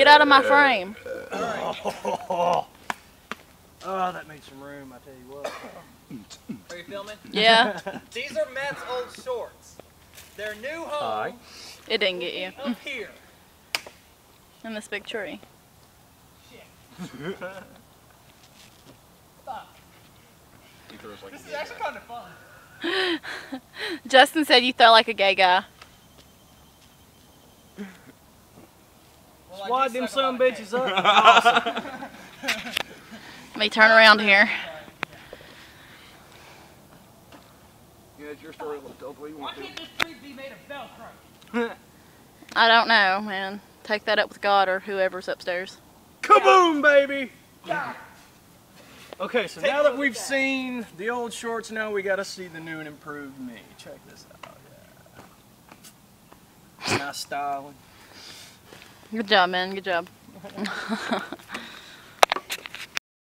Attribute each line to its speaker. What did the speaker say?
Speaker 1: Get out of my frame.
Speaker 2: Oh, that made some room, I tell you what.
Speaker 3: Are you filming?
Speaker 1: Yeah,
Speaker 3: These are Matt's old shorts. Their new home
Speaker 2: Hi.
Speaker 1: it didn't get you.
Speaker 3: up here.
Speaker 1: In this big tree.
Speaker 3: This is actually kind of fun.
Speaker 1: Justin said you throw like a gay guy.
Speaker 3: Well,
Speaker 2: Swat
Speaker 3: do
Speaker 2: them
Speaker 3: suck a lot
Speaker 2: some bitches
Speaker 3: dick.
Speaker 2: up.
Speaker 1: Let me turn around here.
Speaker 4: Yeah, it's your story. Let's tell it the way you
Speaker 3: Why can't this tree be made of Velcro?
Speaker 1: I don't know, man. Take that up with God or whoever's upstairs.
Speaker 2: Kaboom, baby! Okay, so
Speaker 3: Take
Speaker 2: now that we've
Speaker 3: that.
Speaker 2: seen the old shorts, now we gotta see the new and improved me. Check this out. Yeah. Nice styling.
Speaker 1: Good job, man. Good job.